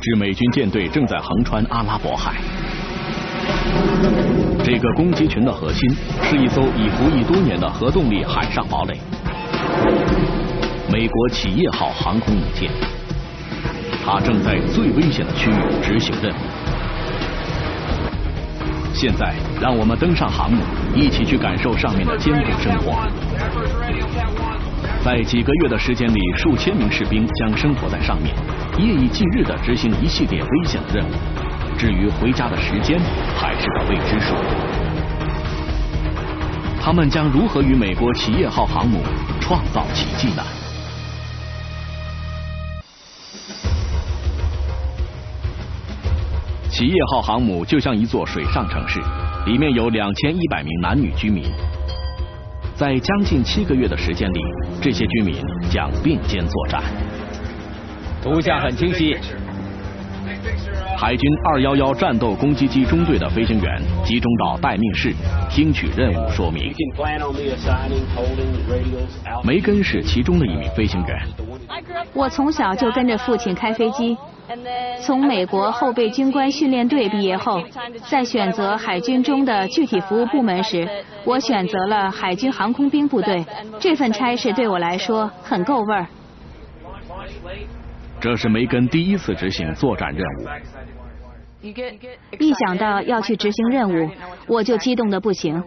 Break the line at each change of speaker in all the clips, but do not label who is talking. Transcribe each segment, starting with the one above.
支美军舰队正在横穿阿拉伯海。这个攻击群的核心是一艘已服役多年的核动力海上堡垒——美国企业号航空母舰。它正在最危险的区域执行任务。现在，让我们登上航母，一起去感受上面的艰苦生活。在几个月的时间里，数千名士兵将生活在上面，夜以继日地执行一系列危险的任务。至于回家的时间，还是个未知数。他们将如何与美国企业号航母创造奇迹呢？企业号航母就像一座水上城市，里面有两千一百名男女居民。在将近七个月的时间里，这些居民将并肩作战。
图像很清晰。
海军二幺幺战斗攻击机中队的飞行员集中到待命室，听取任务说明。梅根是其中的一名飞行员。
我从小就跟着父亲开飞机。从美国后备军官训练队毕业后，在选择海军中的具体服务部门时，我选择了海军航空兵部队。这份差事对我来说很够味儿。
这是梅根第一次执行作战任务。
一想到要去执行任务，我就激动的不行，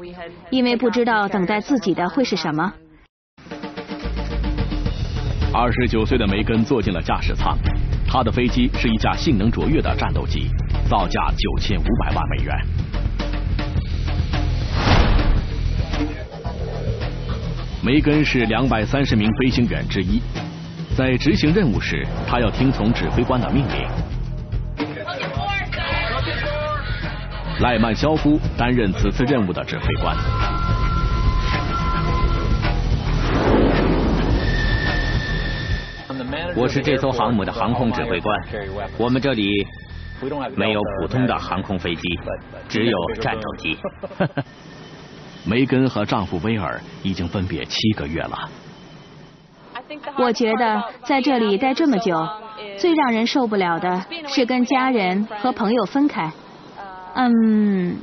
因为不知道等待自己的会是什么。
二十九岁的梅根坐进了驾驶舱。他的飞机是一架性能卓越的战斗机，造价九千五百万美元。梅根是两百三十名飞行员之一，在执行任务时，他要听从指挥官的命令。赖曼肖夫担任此次任务的指挥官。
我是这艘航母的航空指挥官。我们这里没有普通的航空飞机，只有战斗机。
梅根和丈夫威尔已经分别七个月了。
我觉得在这里待这么久，最让人受不了的是跟家人和朋友分开。嗯，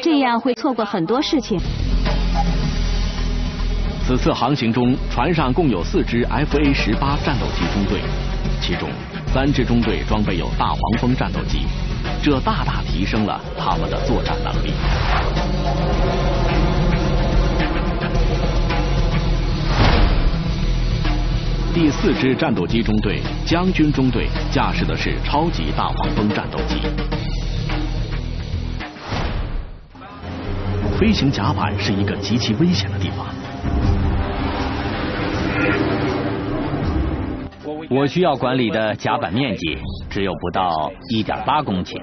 这样会错过很多事情。
此次航行中，船上共有四支 F/A 十八战斗机中队，其中三支中队装备有大黄蜂战斗机，这大大提升了他们的作战能力。第四支战斗机中队将军中队驾驶的是超级大黄蜂战斗机。飞行甲板是一个极其危险的地方。
我需要管理的甲板面积只有不到一点八公顷，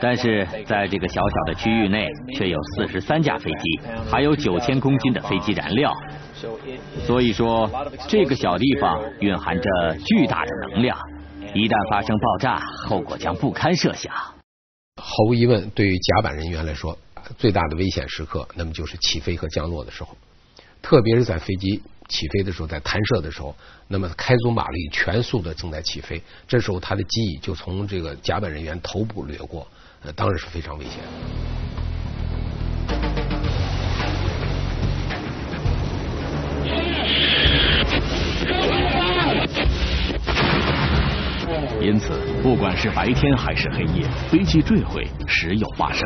但是在这个小小的区域内，却有四十三架飞机，还有九千公斤的飞机燃料。所以说，这个小地方蕴含着巨大的能量，一旦发生爆炸，后果将不堪设想。
毫无疑问，对于甲板人员来说，最大的危险时刻，那么就是起飞和降落的时候。特别是在飞机起飞的时候，在弹射的时候，那么开足马力，全速的正在起飞，这时候他的机翼就从这个甲板人员头部掠过，呃，当然是非常危险。
因此，不管是白天还是黑夜，飞机坠毁时有发生。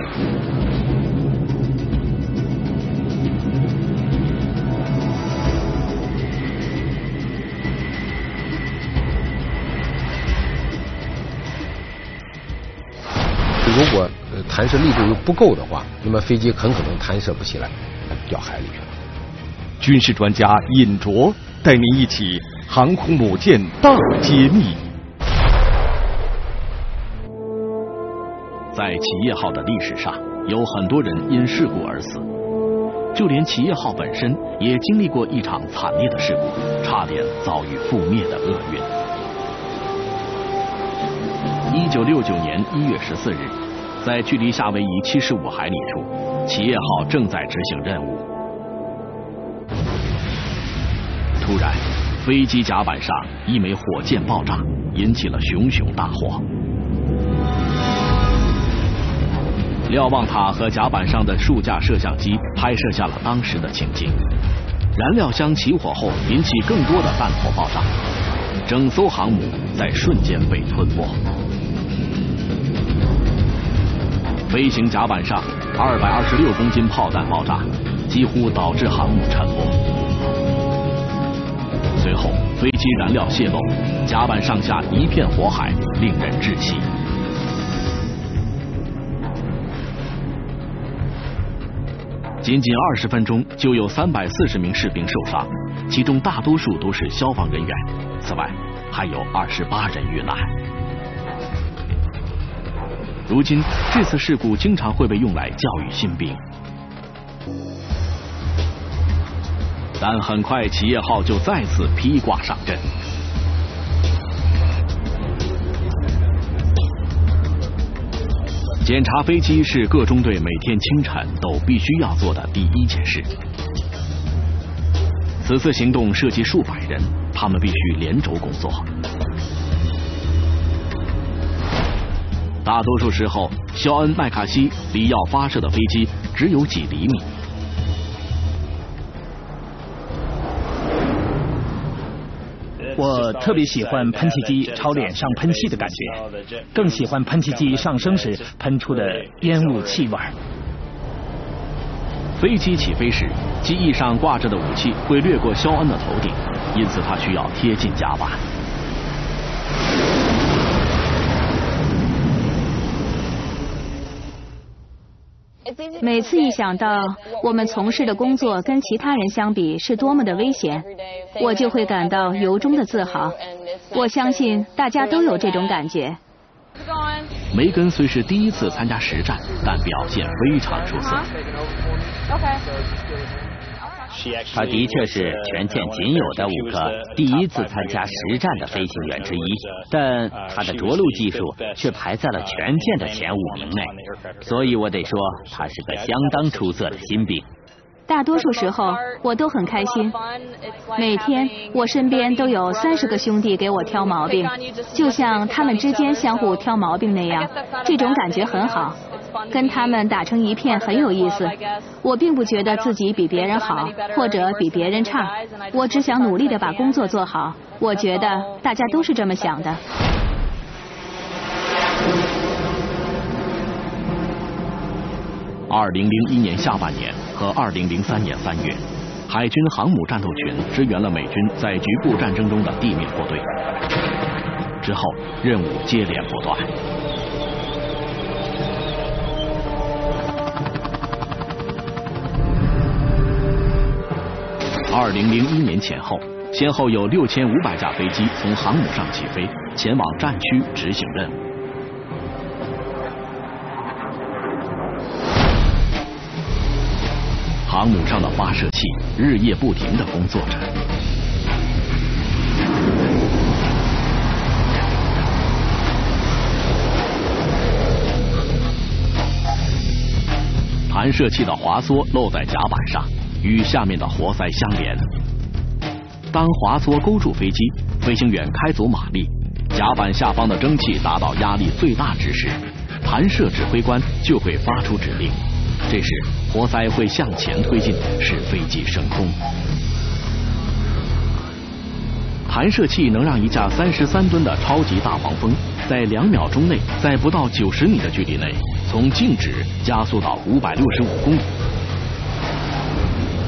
弹射力度又不够的话，那么飞机很可能弹射不起来，掉海里去了。
军事专家尹卓带您一起航空母舰大揭秘。
在企业号的历史上，有很多人因事故而死，就连企业号本身也经历过一场惨烈的事故，差点遭遇覆灭的厄运。一九六九年一月十四日。在距离夏威夷七十五海里处，企业号正在执行任务。突然，飞机甲板上一枚火箭爆炸，引起了熊熊大火。瞭望塔和甲板上的数架摄像机拍摄下了当时的情景。燃料箱起火后，引起更多的弹头爆炸，整艘航母在瞬间被吞没。飞行甲板上二百二十六公斤炮弹爆炸，几乎导致航母沉没。随后，飞机燃料泄漏，甲板上下一片火海，令人窒息。仅仅二十分钟，就有三百四十名士兵受伤，其中大多数都是消防人员。此外，还有二十八人遇难。如今，这次事故经常会被用来教育新兵，但很快，企业号就再次披挂上阵。检查飞机是各中队每天清晨都必须要做的第一件事。此次行动涉及数百人，他们必须连轴工作。大多数时候，肖恩·麦卡锡离要发射的飞机只有几厘米。
我特别喜欢喷气机朝脸上喷气的感觉，更喜欢喷气机上升时喷出的烟雾气味。
飞机起飞时，机翼上挂着的武器会掠过肖恩的头顶，因此他需要贴近甲板。
每次一想到我们从事的工作跟其他人相比是多么的危险，我就会感到由衷的自豪。我相信大家都有这种感觉。
梅根虽是第一次参加实战，但表现非常出色。
他的确是全舰仅有的五个第一次参加实战的飞行员之一，但他的着陆技术却排在了全舰的前五名内，所以我得说他是个相当出色的新兵。
大多数时候我都很开心，每天我身边都有三十个兄弟给我挑毛病，就像他们之间相互挑毛病那样，这种感觉很好。跟他们打成一片很有意思。我并不觉得自己比别人好，或者比别人差。我只想努力的把工作做好。我觉得大家都是这么想的。
二零零一年下半年和二零零三年三月，海军航母战斗群支援了美军在局部战争中的地面部队。之后任务接连不断。二零零一年前后，先后有六千五百架飞机从航母上起飞，前往战区执行任务。航母上的发射器日夜不停的工作着，弹射器的滑梭露在甲板上。与下面的活塞相连。当滑梭勾住飞机，飞行员开足马力，甲板下方的蒸汽达到压力最大值时，弹射指挥官就会发出指令。这时，活塞会向前推进，使飞机升空。弹射器能让一架三十三吨的超级大黄蜂在两秒钟内，在不到九十米的距离内，从静止加速到五百六十五公里。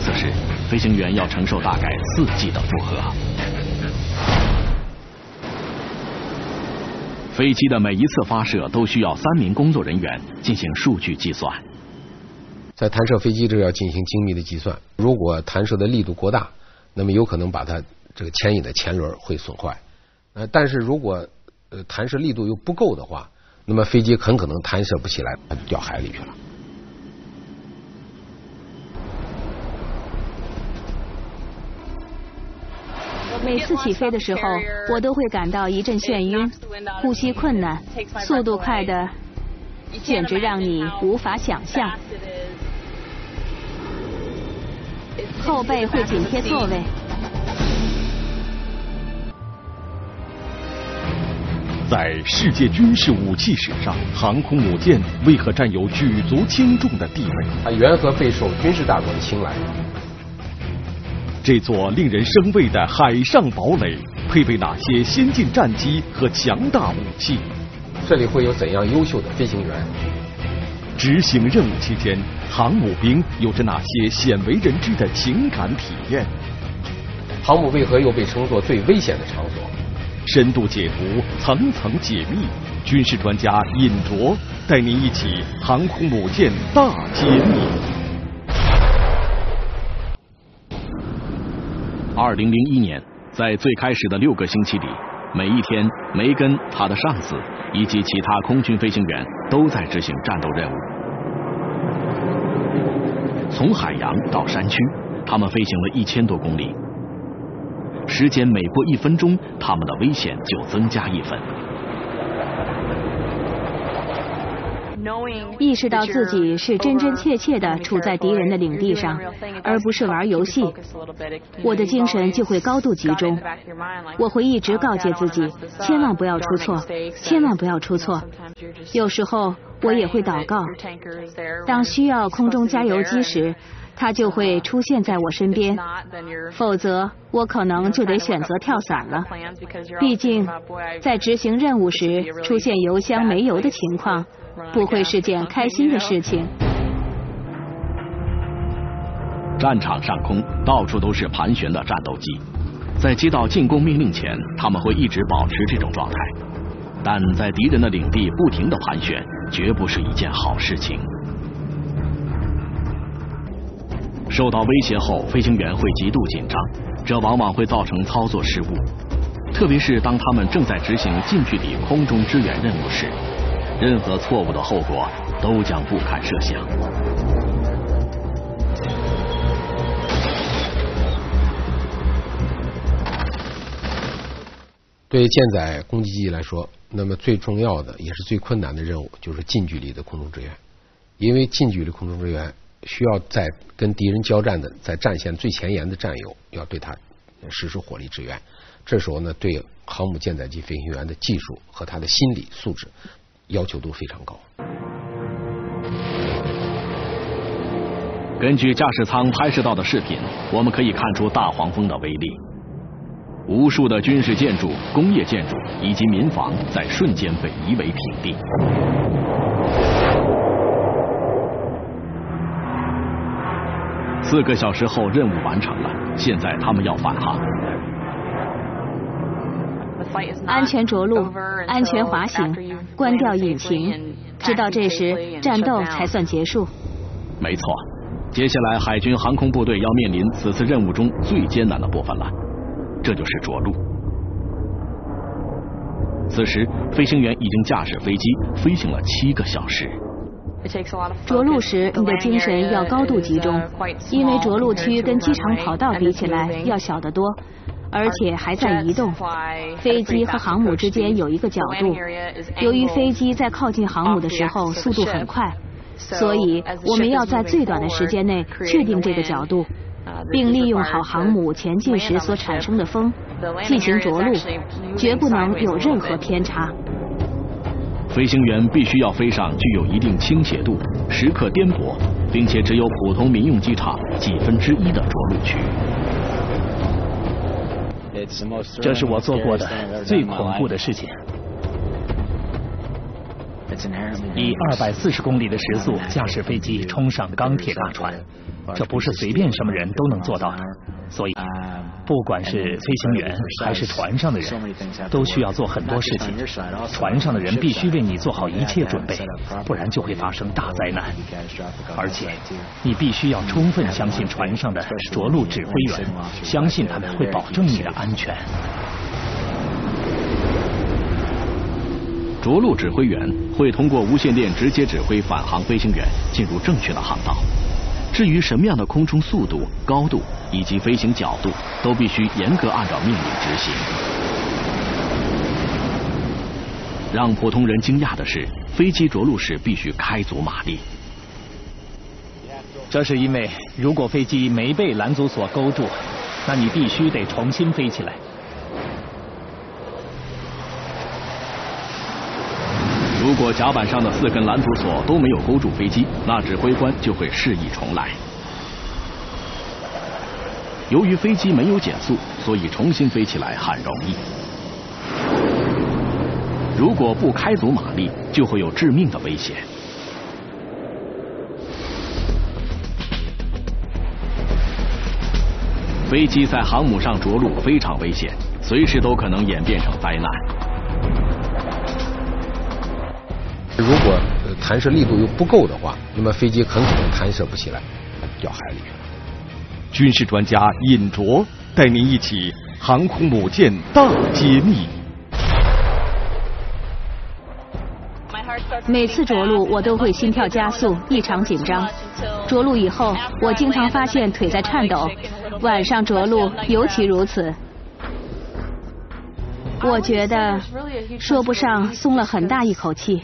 此时，飞行员要承受大概四 G 的负荷。飞机的每一次发射都需要三名工作人员进行数据计算。
在弹射飞机这要进行精密的计算，如果弹射的力度过大，那么有可能把它这个牵引的前轮会损坏。呃，但是如果呃弹射力度又不够的话，那么飞机很可能弹射不起来，掉海里去了。
每次起飞的时候，我都会感到一阵眩晕，呼吸困难，速度快的简直让你无法想象。后背会紧贴座位。
在世界军事武器史上航空母舰为何占有举足轻重的地位？
它缘何备受军事大国的青睐。
这座令人生畏的海上堡垒配备哪些先进战机和强大武器？
这里会有怎样优秀的飞行员？
执行任务期间，航母兵有着哪些鲜为人知的情感体验？
航母为何又被称作最危险的场所？
深度解读，层层解密，军事专家尹卓带您一起航空母舰大揭秘。
二零零一年，在最开始的六个星期里，每一天，梅根、他的上司以及其他空军飞行员都在执行战斗任务。从海洋到山区，他们飞行了一千多公里。时间每过一分钟，他们的危险就增加一分。
意识到自己是真真切切的处在敌人的领地上，而不是玩游戏，我的精神就会高度集中。我会一直告诫自己，千万不要出错，千万不要出错。有时候我也会祷告，当需要空中加油机时。他就会出现在我身边，否则我可能就得选择跳伞了。毕竟，在执行任务时出现油箱没油的情况，不会是件开心的事情。
战场上空到处都是盘旋的战斗机，在接到进攻命令前，他们会一直保持这种状态。但在敌人的领地不停的盘旋，绝不是一件好事情。受到威胁后，飞行员会极度紧张，这往往会造成操作失误。特别是当他们正在执行近距离空中支援任务时，任何错误的后果都将不堪设想。
对舰载攻击机来说，那么最重要的也是最困难的任务就是近距离的空中支援，因为近距离空中支援。需要在跟敌人交战的，在战线最前沿的战友，要对他实施火力支援。这时候呢，对航母舰载机飞行员的技术和他的心理素质要求都非常高。
根据驾驶舱拍摄到的视频，我们可以看出大黄蜂的威力。无数的军事建筑、工业建筑以及民房在瞬间被夷为平地。四个小时后，任务完成了。现在他们要返航。
安全着陆，安全滑行，关掉引擎，直到这时，战斗才算结束。
没错，接下来海军航空部队要面临此次任务中最艰难的部分了，这就是着陆。此时，飞行员已经驾驶飞机飞行了七个小时。
着陆时，你的精神要高度集中，因为着陆区跟机场跑道比起来要小得多，而且还在移动。飞机和航母之间有一个角度，由于飞机在靠近航母的时候速度很快，所以我们要在最短的时间内确定这个角度，并利用好航母前进时所产生的风进行着陆，绝不能有任何偏差。
飞行员必须要飞上具有一定倾斜度、时刻颠簸，并且只有普通民用机场几分之一的着陆区。
这是我做过的最恐怖的事情。以二百四十公里的时速驾驶飞机冲上钢铁大船。这不是随便什么人都能做到的，所以不管是飞行员还是船上的人，都需要做很多事情。船上的人必须为你做好一切准备，不然就会发生大灾难。而且你必须要充分相信船上的着陆指挥员，相信他们会保证你的安全。
着陆指挥员会通过无线电直接指挥返航飞行员进入正确的航道。至于什么样的空中速度、高度以及飞行角度，都必须严格按照命令执行。让普通人惊讶的是，飞机着陆时必须开足马力。
这是因为，如果飞机没被拦阻索勾住，那你必须得重新飞起来。
如果甲板上的四根拦阻索都没有勾住飞机，那指挥官就会示意重来。由于飞机没有减速，所以重新飞起来很容易。如果不开足马力，就会有致命的危险。飞机在航母上着陆非常危险，随时都可能演变成灾难。
如果弹射力度又不够的话，那么飞机很可能弹射不起来，掉海里去了。
军事专家尹卓带您一起航空母舰大揭秘。
每次着陆，我都会心跳加速，异常紧张。着陆以后，我经常发现腿在颤抖。晚上着陆尤其如此，我觉得说不上松了很大一口气，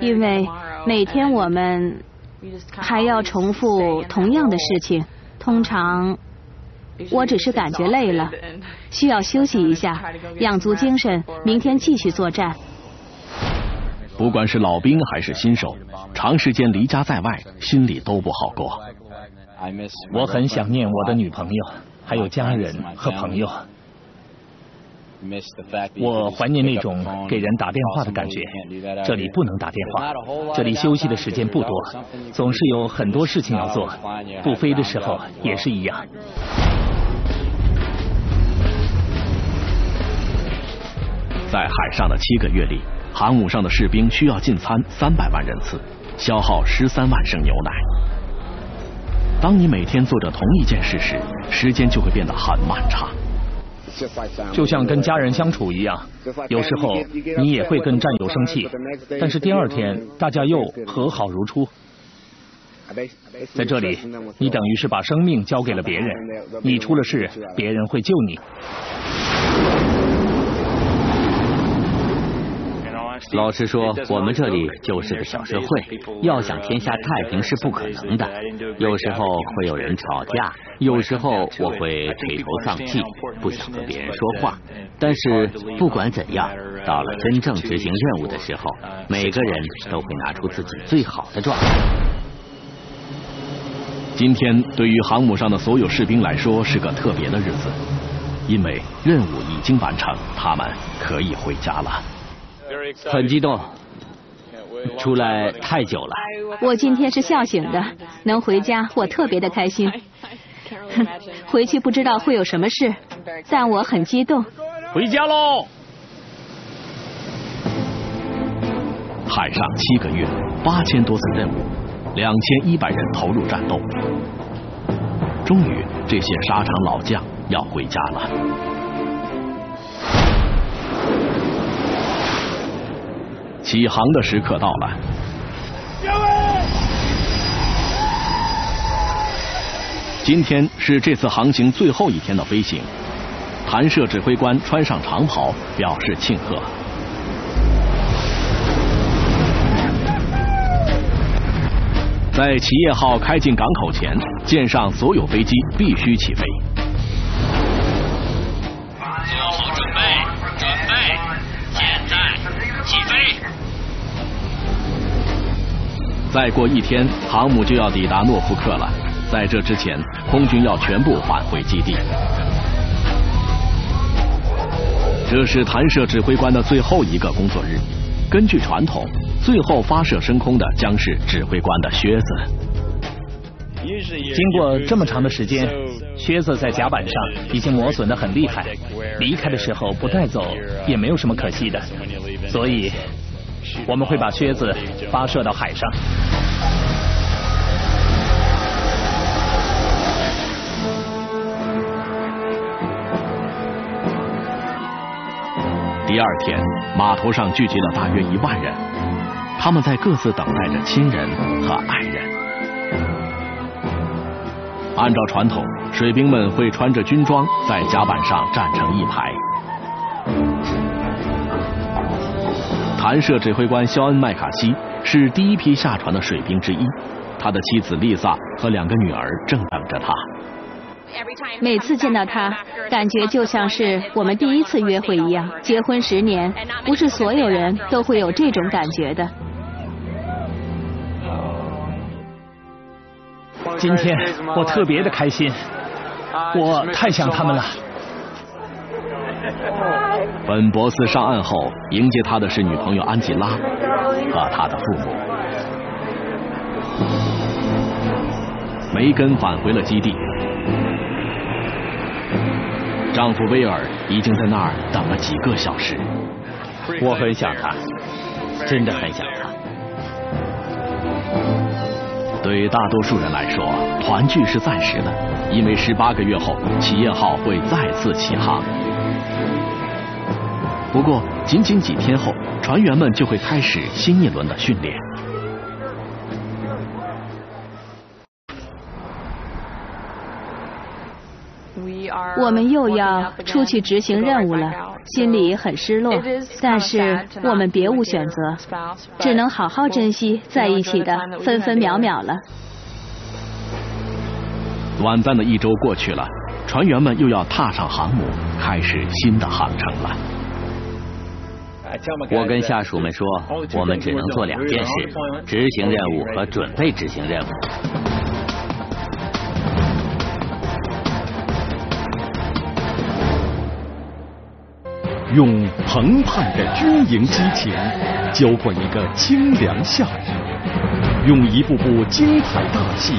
因为每天我们还要重复同样的事情。通常我只是感觉累了，需要休息一下，养足精神，明天继续作战。
不管是老兵还是新手，长时间离家在外，心里都不好过。
我很想念我的女朋友，还有家人和朋友。我怀念那种给人打电话的感觉。这里不能打电话，这里休息的时间不多，总是有很多事情要做。不飞的时候也是一样。
在海上的七个月里，航母上的士兵需要进餐三百万人次，消耗十三万升牛奶。当你每天做着同一件事时，时间就会变得很漫长。
就像跟家人相处一样，有时候你也会跟战友生气，但是第二天大家又和好如初。在这里，你等于是把生命交给了别人，你出了事，别人会救你。
老实说，我们这里就是个小社会，要想天下太平是不可能的。有时候会有人吵架，有时候我会垂头丧气，不想和别人说话。但是不管怎样，到了真正执行任务的时候，每个人都会拿出自己最好的状态。
今天对于航母上的所有士兵来说是个特别的日子，因为任务已经完成，他们可以回家了。
很激动，出来太久了。
我今天是笑醒的，能回家，我特别的开心。回去不知道会有什么事，但我很激动。
回家喽！
海上七个月，八千多次任务，两千一百人投入战斗，终于，这些沙场老将要回家了。起航的时刻到了。今天是这次航行最后一天的飞行，弹射指挥官穿上长袍，表示庆贺。在企业号开进港口前，舰上所有飞机必须起飞。再过一天，航母就要抵达诺福克了。在这之前，空军要全部返回基地。这是弹射指挥官的最后一个工作日。根据传统，最后发射升空的将是指挥官的靴子。
经过这么长的时间，靴子在甲板上已经磨损的很厉害。离开的时候不带走也没有什么可惜的，所以。我们会把靴子发射到海上。
第二天，码头上聚集了大约一万人，他们在各自等待着亲人和爱人。按照传统，水兵们会穿着军装在甲板上站成一排。弹射指挥官肖恩·麦卡锡是第一批下船的水兵之一，他的妻子丽萨和两个女儿正等着他。
每次见到他，感觉就像是我们第一次约会一样。结婚十年，不是所有人都会有这种感觉的。
今天我特别的开心，我太想他们了。
本博斯上岸后，迎接他的是女朋友安吉拉和他的父母。梅根返回了基地，丈夫威尔已经在那儿等了几个小时。
我很想他，真的很想他。
对大多数人来说，团聚是暂时的，因为十八个月后，企业号会再次起航。不过，仅仅几天后，船员们就会开始新一轮的训练。
我们又要出去执行任务了，心里很失落。但是我们别无选择，只能好好珍惜在一起的分分秒秒了。
短暂的一周过去了，船员们又要踏上航母，开始新的航程了。
我跟下属们说，我们只能做两件事：执行任务和准备执行任务。
用澎湃的军营激情浇灌一个清凉夏日，用一部部精彩大戏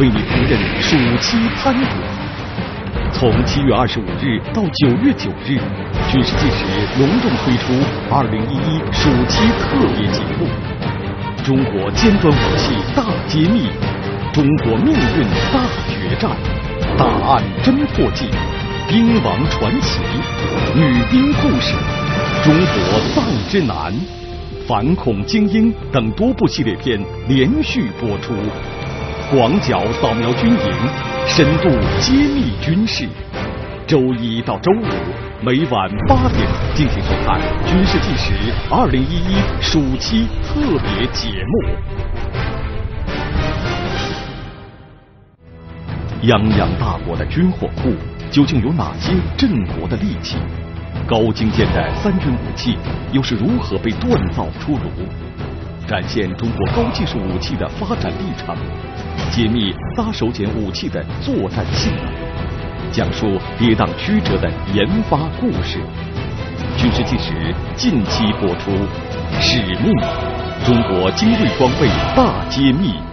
为你烹饪暑期餐点。从七月二十五日到九月九日，军事纪实隆重推出二零一一暑期特别节目《中国尖端武器大揭秘》《中国命运大决战》《大案侦破记》。兵王传奇、女兵故事、中国藏之南、反恐精英等多部系列片连续播出，广角扫描军营，深度揭秘军事。周一到周五每晚八点，敬请收看《军事纪实》二零一一暑期特别节目。泱泱大国的军火库。究竟有哪些镇国的利器？高精尖的三军武器又是如何被锻造出炉？展现中国高技术武器的发展历程，揭秘杀手锏武器的作战性能，讲述跌宕曲折的研发故事。军事纪实近期播出，使命：中国精锐装备大揭秘。